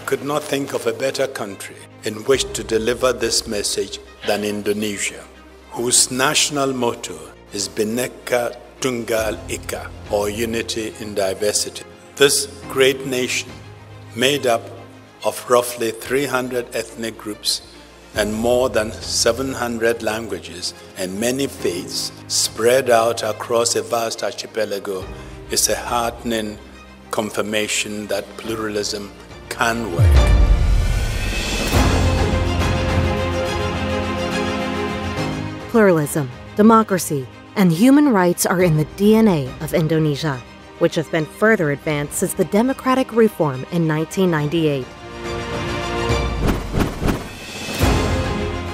could not think of a better country in which to deliver this message than Indonesia, whose national motto is Bhinneka Tunggal Ika, or unity in diversity. This great nation, made up of roughly 300 ethnic groups and more than 700 languages and many faiths spread out across a vast archipelago, is a heartening confirmation that pluralism can work. Pluralism, democracy, and human rights are in the DNA of Indonesia, which have been further advanced since the democratic reform in 1998.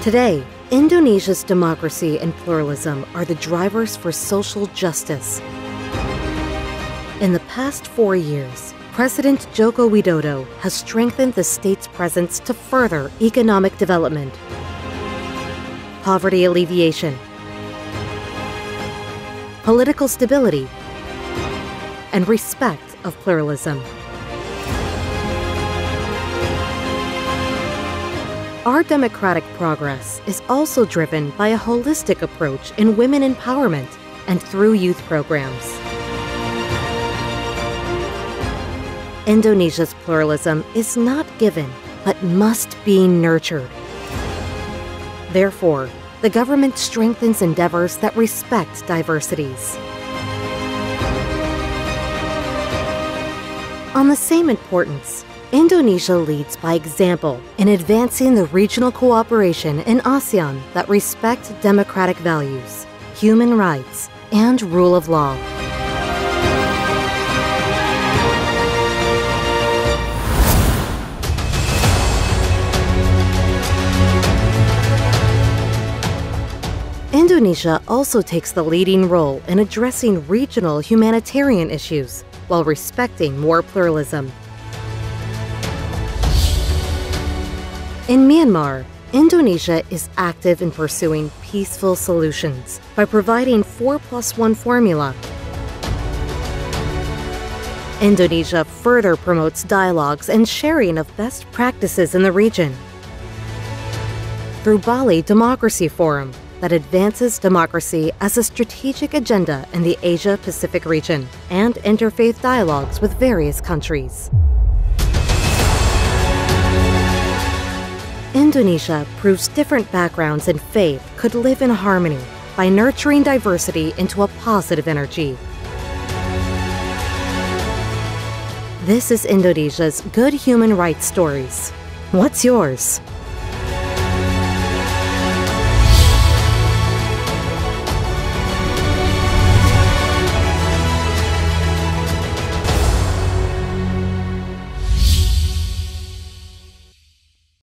Today, Indonesia's democracy and pluralism are the drivers for social justice. In the past four years, President Joko Widodo has strengthened the state's presence to further economic development, poverty alleviation, political stability, and respect of pluralism. Our democratic progress is also driven by a holistic approach in women empowerment and through youth programs. Indonesia's pluralism is not given, but must be nurtured. Therefore, the government strengthens endeavors that respect diversities. On the same importance, Indonesia leads by example in advancing the regional cooperation in ASEAN that respect democratic values, human rights, and rule of law. Indonesia also takes the leading role in addressing regional humanitarian issues while respecting more pluralism In Myanmar, Indonesia is active in pursuing peaceful solutions by providing 4 plus 1 formula. Indonesia further promotes dialogues and sharing of best practices in the region. Through Bali Democracy Forum, that advances democracy as a strategic agenda in the Asia Pacific region, and interfaith dialogues with various countries. Indonesia proves different backgrounds and faith could live in harmony by nurturing diversity into a positive energy. This is Indonesia's Good Human Rights Stories. What's yours?